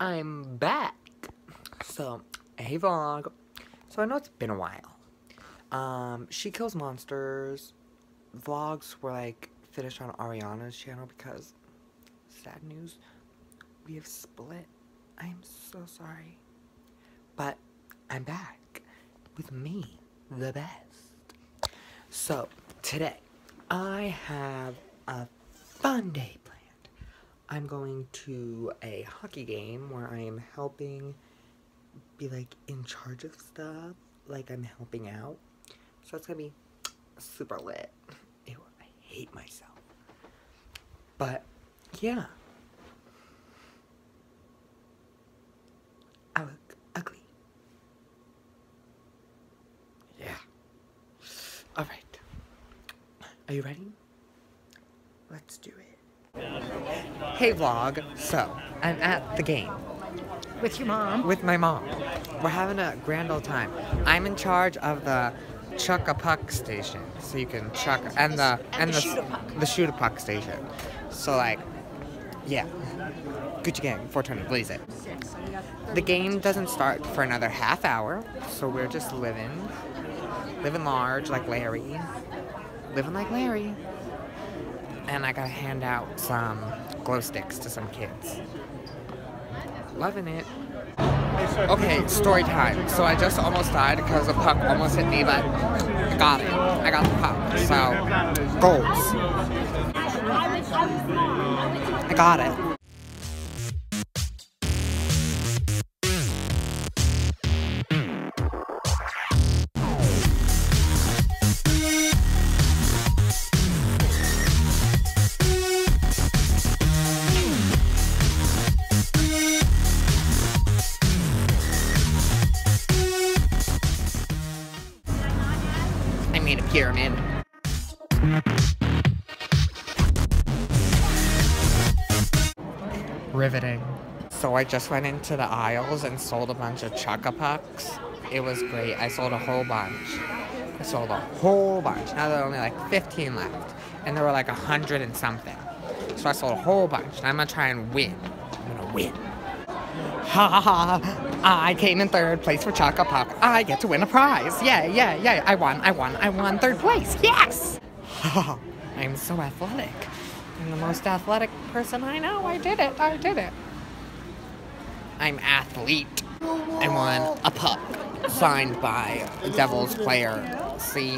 I'm back. So, hey vlog. So I know it's been a while. Um, She Kills Monsters vlogs were like finished on Ariana's channel because sad news, we have split. I'm so sorry. But I'm back with me, the best. So, today, I have a fun day. I'm going to a hockey game where I am helping be like in charge of stuff. Like I'm helping out. So it's gonna be super lit. Ew, I hate myself. But yeah. I look ugly. Yeah. Alright. Are you ready? Let's do it. Hey vlog. So, I'm at the game. With your mom? With my mom. We're having a grand old time. I'm in charge of the chuck a puck station. So you can chuck and the And and, the the shoot a puck. the shoot a puck station. So like yeah. Gucci gang, 420, blaze it. The game doesn't start for another half hour, so we're just living living large like Larry. Living like Larry. And I gotta hand out some glow sticks to some kids. Loving it. Okay, story time. So I just almost died because the puck almost hit me, but I got it. I got the puck. So, goals. I got it. Made a pyramid. Riveting. So I just went into the aisles and sold a bunch of chuck a pucks. It was great. I sold a whole bunch. I sold a whole bunch. Now there are only like 15 left. And there were like 100 and something. So I sold a whole bunch. And I'm gonna try and win. I'm gonna win. Ha ha ha! I came in third place for chuck a puck. I get to win a prize. Yeah, yeah, yeah. I won, I won, I won third place. Yes! I'm so athletic. I'm the most athletic person I know. I did it, I did it. I'm athlete. I won a puck signed by Devils player. See?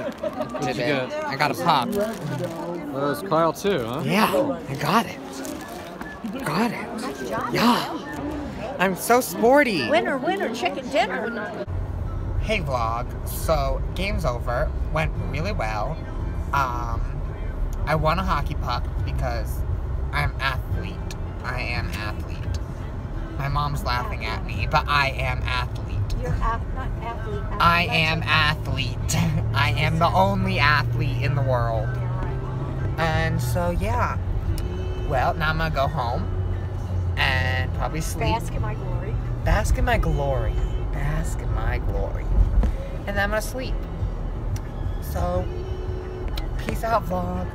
Did it. I got a puck. That was Kyle too, huh? Yeah, I got it. Got it. Yeah. I'm so sporty. Winner, winner, chicken dinner. Hey vlog, so game's over, went really well. Um, I won a hockey puck because I'm athlete. I am athlete. My mom's laughing at me, but I am athlete. You're ath- not athlete. I am athlete. I am the only athlete in the world. And so yeah. Well, now I'm gonna go home probably sleep. Bask in my glory. Bask in my glory. Bask in my glory. And then I'm gonna sleep. So, peace out, vlog.